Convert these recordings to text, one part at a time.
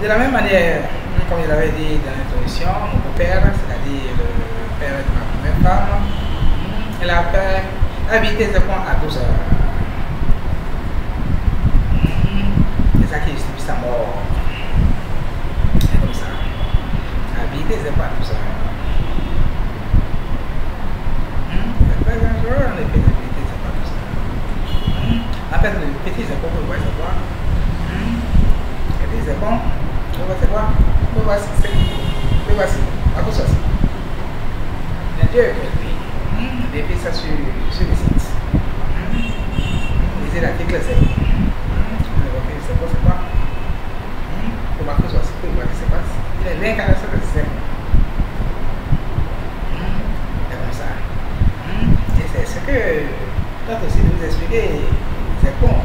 de la même manière, comme je l'avais dit dans l'introduction, mon père, c'est-à-dire le père de ma première femme, elle a fait habiter ce point à 12 heures. C'est ça qui justifie sa mort. C'est comme ça. Habiter ce point à 12 heures. C'est très dangereux en effet d'habiter ce point à 12 heures. En fait, le petit zépon, vous voyez, c'est quoi Le petit zépon, vous voyez, c'est quoi Vous voyez, c'est voici, à de ça. Dieu lui. Depuis ça sur, sur le site. Lisez l'article 7. C'est quoi, c'est quoi Pour c'est quoi Il est l'incarnation de système. C'est comme ça. Et c'est ce que, quand aussi de vous expliquer, c'est bon.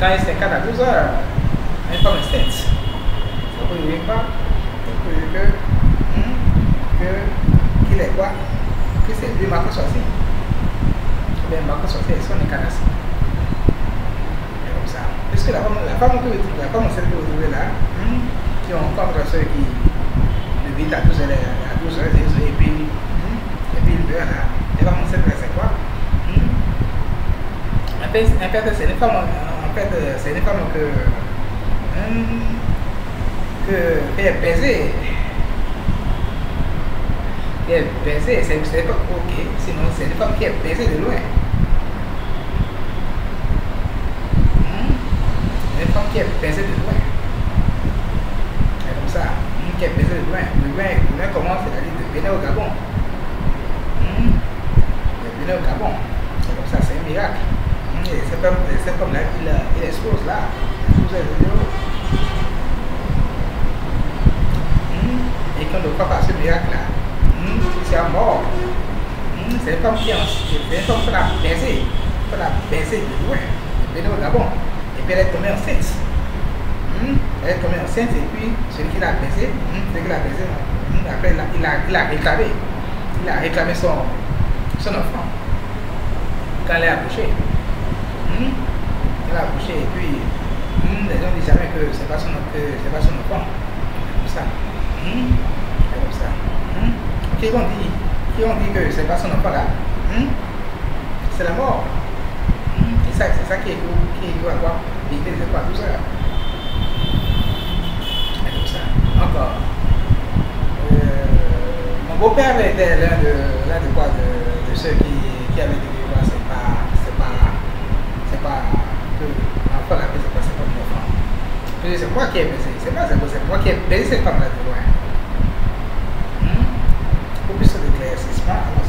Quand il s'incarne à 12 heures, il est comme un state. Ça peut y pas. Ça peut y que, que, qu'il est quoi Que c'est lui, Marco Soissi. Ou bien Marco Soissi est son incarnation. C'est comme ça. Puisque la femme, la femme que la femme celle que vous trouvez là, qui rencontre ceux qui à 12 heures, à 12 heures, et puis, et puis il meurt là, elle va montrer que c'est quoi en fait, en fait c'est une femme, en fait, c'est une femme que, hum, que, baisée. Qui est baisée, c'est pas ok, sinon c'est une femme qui est baisée de loin. Hum, Une femme qui est baisée de loin. C'est comme ça, hum, qui est baisée de loin. De loin, de loin comment c'est-à-dire de venir au Gabon? Hum, De venir au Gabon. C'est comme ça, c'est un miracle. Et c'est comme, comme là, il, il expose là. Vous avez vu Et qu'on ne croit pas à ce miracle-là, c'est. C'est comme si on c'est comme baiser, pour la baiser de loin, de au Gabon. Et puis elle est tombée enceinte. Elle est tombée enceinte et puis celui qui l'a baisé, celui qui l'a baisé, après il a, il a, réclamé, il a réclamé son, son enfant quand elle est accouchée. Elle a accouché et puis les gens disent jamais que c'est pas son, que pas son enfant. C'est comme ça. C'est comme ça. Qui ont dit, qui ont dit que c'est pas son enfant là C'est la mort. C'est ça, c'est ça qui est qui est à quoi Éviter de quoi tout ça. C'est comme ça. Encore. Euh, mon beau-père était l'un de, de quoi de, de ceux qui, qui avaient dit que c'est pas, c'est pas c'est pas que l'enfant l'a baisé, c'est pas mon enfant. C'est moi qui ai baisé, c'est pas c'est moi qui ai baisé cette femme-là de loin. that.